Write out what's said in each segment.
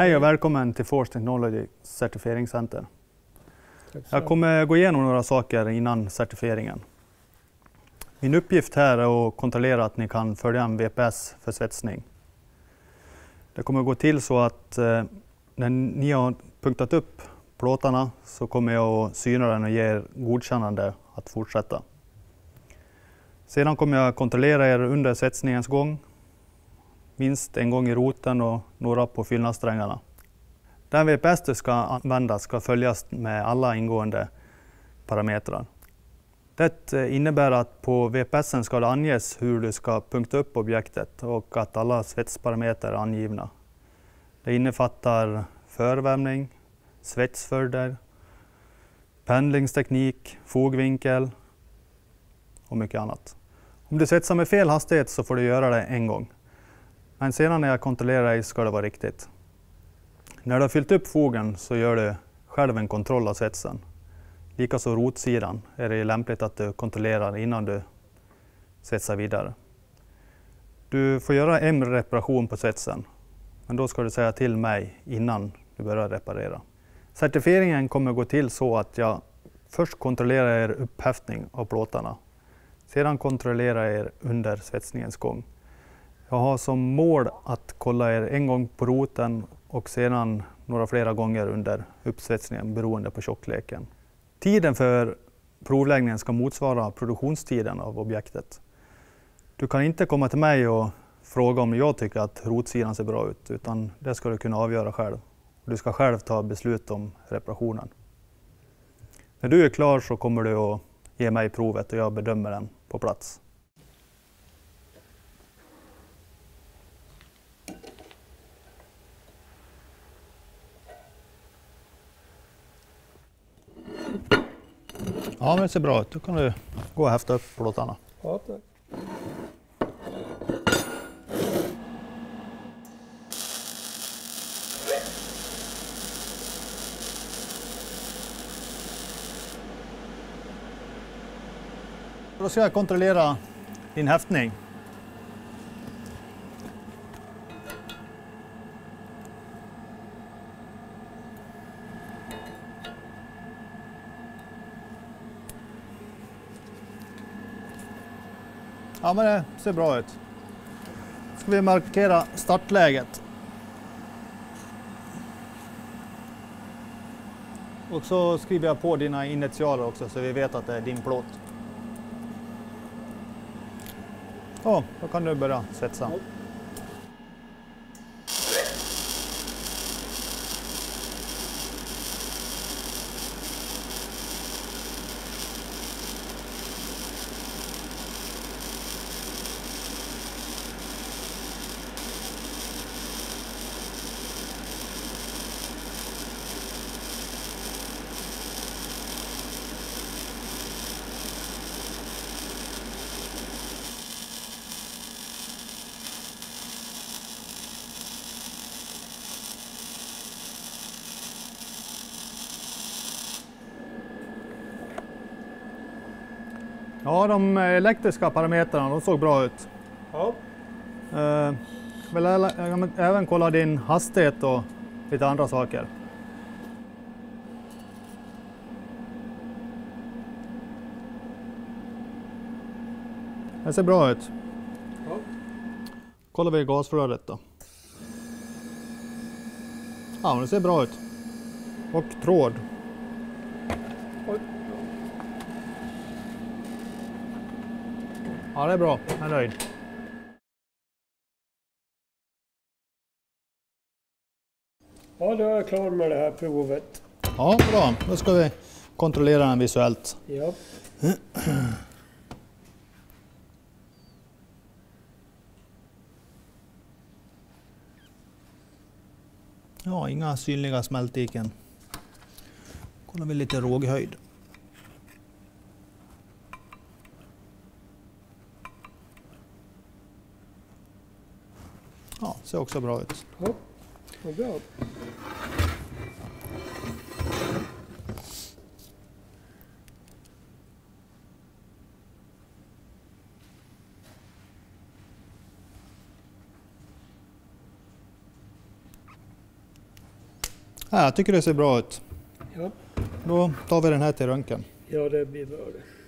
Hej och välkommen till Force Technology certifieringscenter. Jag kommer gå igenom några saker innan certifieringen. Min uppgift här är att kontrollera att ni kan följa en VPS för svetsning. Det kommer gå till så att eh, när ni har punktat upp plåtarna så kommer jag att syna den och ge er godkännande att fortsätta. Sedan kommer jag kontrollera er under svetsningens gång, minst en gång i roten och några på fyllnadssträngarna. Den VPS du ska använda ska följas med alla ingående parametrar. Det eh, innebär att på VPSen ska det anges hur du ska punkta upp objektet och att alla svetsparametrar är angivna. Det innefattar förvärmning, svetsföljder, pendlingsteknik, fogvinkel och mycket annat. Om du svetsar med fel hastighet så får du göra det en gång. Men sedan när jag kontrollerar dig ska det vara riktigt. När du har fyllt upp fogen så gör du själv en kontroll av svetsen. Likaså rotsidan är det lämpligt att du kontrollerar innan du svetsar vidare. Du får göra en reparation på svetsen, men då ska du säga till mig innan du börjar reparera. Certifieringen kommer gå till så att jag först kontrollerar er upphäftning av plåtarna. Sedan kontrollerar jag er under svetsningens gång. Jag har som mål att kolla er en gång på roten och sedan några flera gånger under uppsvetsningen beroende på tjockleken. Tiden för provläggningen ska motsvara produktionstiden av objektet. Du kan inte komma till mig och fråga om jag tycker att rotsidan ser bra ut, utan det ska du kunna avgöra själv. Du ska själv ta beslut om reparationen. När du är klar så kommer du att ge mig provet och jag bedömer den på plats. Ja, men det ser bra ut. Då kan du gå och häfta upp plåtarna. Ja, tack. Då ska jag kontrollera din häftning. Ja, men det ser bra ut. Ska vi markera startläget. Och så skriver jag på dina initialer också så vi vet att det är din plåt. Ja, då kan du börja svetsa. Ja, de elektriska parametrarna de såg bra ut. Ja. Eh, jag kan även kolla din hastighet och lite andra saker. Det ser bra ut. Ja. Kollar vi gasflödet då. Ja, men det ser bra ut. Och tråd. Oj. Ja, det är bra. Jag är nöjd. ja, då är jag klar med det här provet. Ja, bra. Då ska vi kontrollera den visuellt. Ja. Ja, inga synliga smältdiken. Kollar vi lite råghöjd. Ja, ser också bra ut. ja. Vad bra. Ja, jag tycker det ser bra ut. Ja. Då tar vi den här till röntgen. Ja, det blir bra det.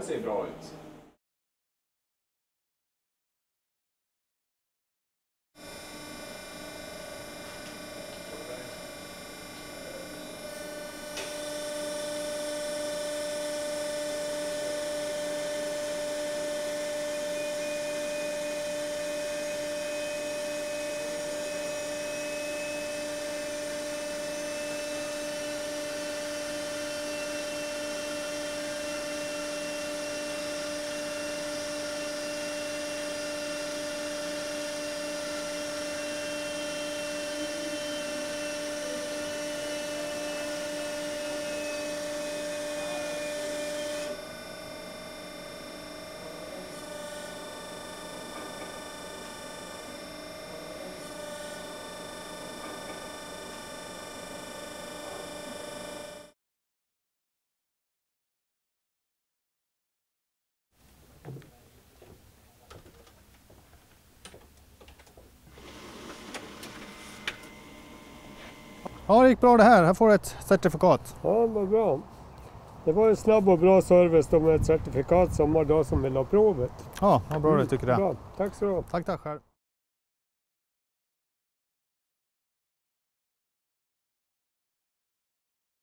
Det den ser bra ut. Ja, det gick bra det här. Här får du ett certifikat. Ja, vad bra. Det var en snabb och bra service då med ett certifikat samma dag som vi la provet. Ja, vad bra du tycker det. Bra. Tack så du. Tack, tack själv.